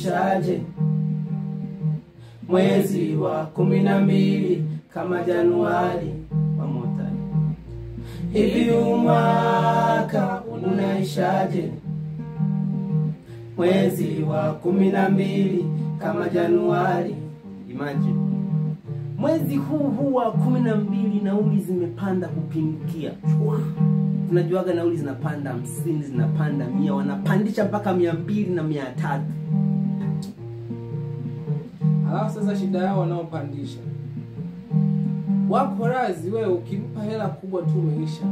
unaishaje mwezi wa kumi na mbili kama Januari pamoja hivi umwaka unaishaje mwezi wa kumi na mbili kama Januari. Imagine mwezi huu huu wa kumi na mbili nauli zimepanda kupindukia. unajuaga Tunajuaga nauli zinapanda hamsini, zinapanda mia, wanapandisha mpaka mia mbili na mia tatu. Alafu sasa shida yao wanaopandisha wako razi, wewe ukimpa hela kubwa tu umeisha,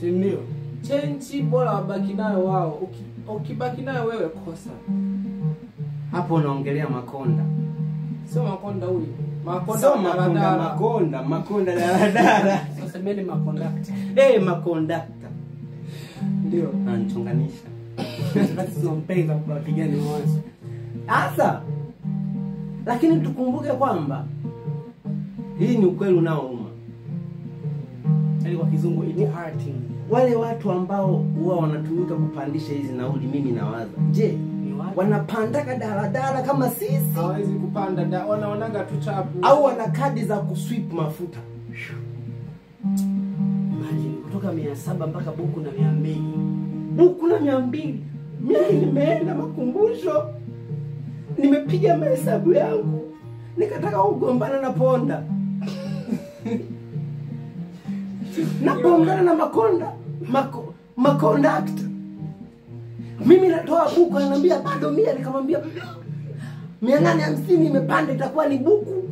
si ndio? chenji bora wabaki nayo wao, uki- ukibaki nayo wewe kosa. Hapo unaongelea Makonda, Sio makonda huyu, makonda Makonda. Makonda, Makonda daladala. Sasa mimi makondakta. Eh, makondakta Ndio anachunganisha Sasa tunampenda kwa kijana mwanzo. Sasa lakini tukumbuke kwamba hii ni ukweli unaouma. Yaani kwa kizungu it hurting. Wale watu ambao huwa wanatumika kupandisha hizi nauli, mimi nawaza, je, wanapandaka daladala kama sisi hawezi kupanda da, wanaonaga tu chapu au wana kadi za kuswip mafuta? imagine kutoka 700 mpaka buku na 200. Buku na mia mbili. Mimi nimeenda makumbusho, nimepiga mahesabu yangu, nikataka kugombana na Ponda. Napongana na Makonda. Mako, makondakta. Mimi natoa buku, ananiambia bado mia, nikamwambia "Mm, mia nane hamsini imepanda, itakuwa ni buku.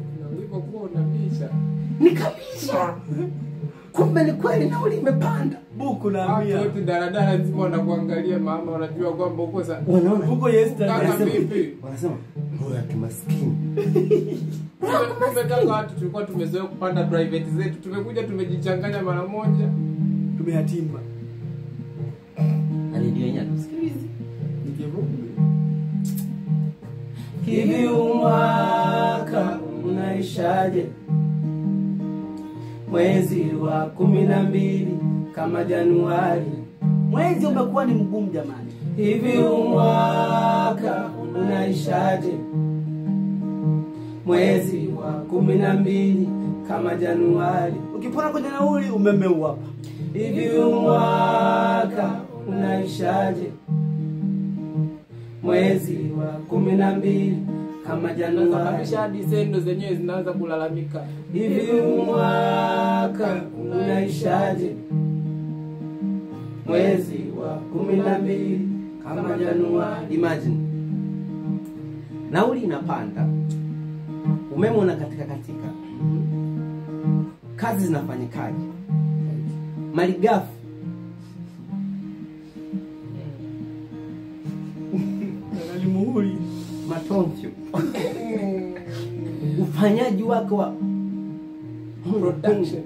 Nikabisha, kumbe ni kweli nauli imepanda. Buku la mia. 100. wote daladala nzima wanakuangalia mama, wanajua kwamba uko sa Wanaona Huko yesterday. Wanasema- vipi? wanasema roho ya kimaskini. Tumetaka watu tulikuwa tumezoea kupanda private zetu, tumekuja tumejichanganya mara moja. Tumeyatimba. Na redio yenyewe hatusikilizi. Nikirudi. Hivi umwaka unaishaje? Mwezi wa kumi na mbili kama Januari. Mwezi umekuwa ni mgumu jamani. Hivi umwaka unaishaje? Mwezi wa kumi na mbili kama Januari. Ukipona kwenye nauli umeme uwapa hapa. Hivi umwaka unaishaje? Mwezi wa kumi na mbili kama Januari. Hadi sendo zenyewe zinaanza kulalamika. Hivi mwaka unaishaje? Mwezi wa kumi na mbili kama Januari. Imagine nauli inapanda, umeme unakatika katika, kazi zinafanyikaje? Malighafi ufanyaji wake wa Production.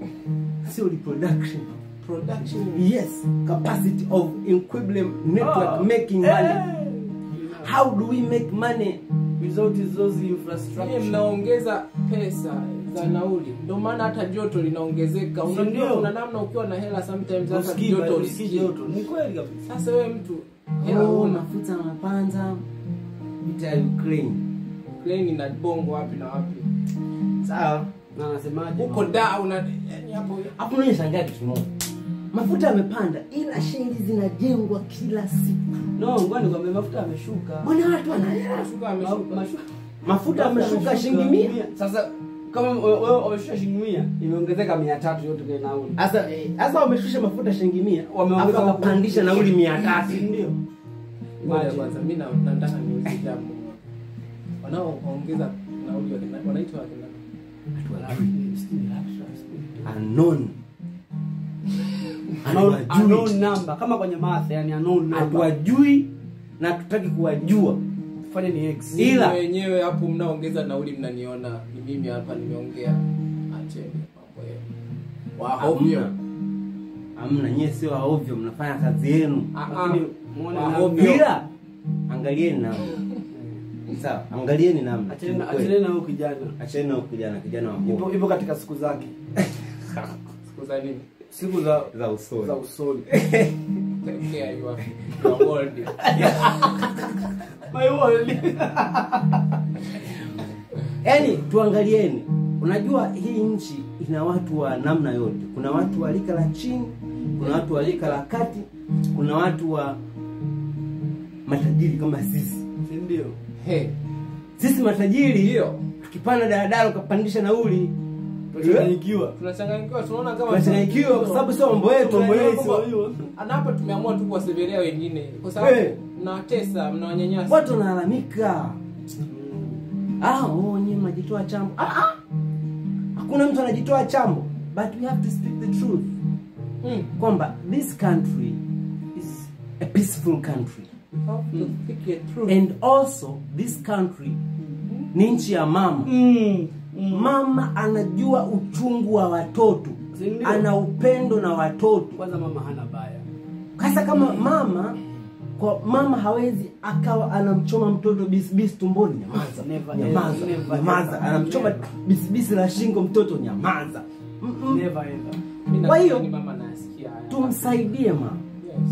sio reproduction Production. Yes, capacity of equilibrium network Oh. making money. How do we make money without those infrastructure? mnaongeza pesa za nauli, ndio maana hata joto linaongezeka. Unajua kuna namna ukiwa na hela sometimes hata joto joto. Ni kweli kabisa. Sasa wewe mtu hela Oh, mafuta mapanda vita ya Ukraine. Ukraine na bongo wapi na wapi? Sawa. Na? Huko da una hapo Hapo mimi nashangaa kitu kimoja. Mafuta yamepanda ila shingi zinajengwa kila siku. No, ngwani kwambia mafuta ameshuka. Mbona watu. Mafuta yameshuka shilingi mia. Sasa kama wameshusha shilingi mia imeongezeka 300 yote kwenye nauli. Sasa sasa wameshusha mafuta shilingi mia, Wameongeza wakapandisha nauli mia tatu. Ndio. Kwanza mimi na- nataka niulize jambo. Wanaoongeza nauli wanaitwa wakina Unknown. Unknown number kama kwenye math yani unknown number. Hatuwajui na tutaki kuwajua. Fanya ni x. Ila- wenyewe hapo mnaongeza nauli mnaniona ni mimi hapa nimeongea. Acheni mambo yenu. Wahovyo. Hamna. Hamna, nyie sio waovyo, mnafanya kazi yenu. Ah, ah. Muone Wahovyo. Ila angalieni namna. Sawa, angalieni namna. Acheni na kijana. Acheni na kijana, kijana wa Ipo ipo katika siku zake. Siku za nini? Siku za za usoni. za usoni. Take care you are, you are old. yaani tuangalieni unajua hii nchi ina watu wa namna yote kuna watu wa rika la chini kuna watu wa rika la kati kuna watu wa matajiri kama sisi Si ndio? He, sisi matajiri hiyo tukipanda daladala ukapandisha nauli Tunachanganyikiwa. tunachanganyikiwa tunaona kama tunachanganyikiwa kwa sababu sio mambo yetu Mambo yetu, hapa tumeamua tu kuwaseverea wengine kwa sababu hey. mnawatesa mnawanyanyasa watu wanalalamika ah oh, nyinyi mnajitoa chambo ah, ah. hakuna mtu anajitoa chambo but we have to speak the truth Mm. kwamba this country is a peaceful country And also this country ni nchi ya mama Mm. Mm. mama anajua uchungu wa watoto ana upendo na watoto Kwanza mama hana baya. hasa kama mama kwa mama hawezi akawa anamchoma mtoto bisibisi tumboni nyamaza Never, nyamaza never, nyamaza anamchoma bisibisi la shingo mtoto nyamaza ever. Kwa hiyo, tumsaidie mama Yes.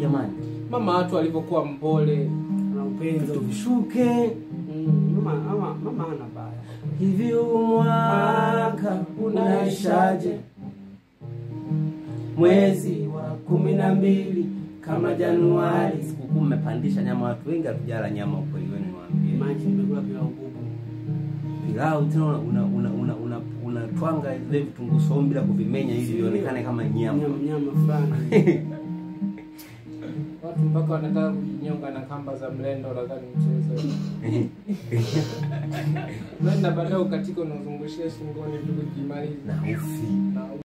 jamani mama watu alivyokuwa mpole na upendo. vishuke Mm. Mama mama mama ana baya. hivi umwaka mwaka unaishaje mwezi wa kumi na mbili kama januari sikukuu mmepandisha nyama watu wengi hatujala nyama ukweli wenu niwaambie Maji nimekula pilau bubu. pilau tena una una una una, unatwanga vile vitunguu saumu bila kuvimenya ili vionekane kama nyama Nyama nyama fulani. watu mpaka wanataka kujinyonga na kamba za mlendo nadhani mchezo. Na baadaye ukatika unazungushia shingoni tu kujimaliza na ufi. Na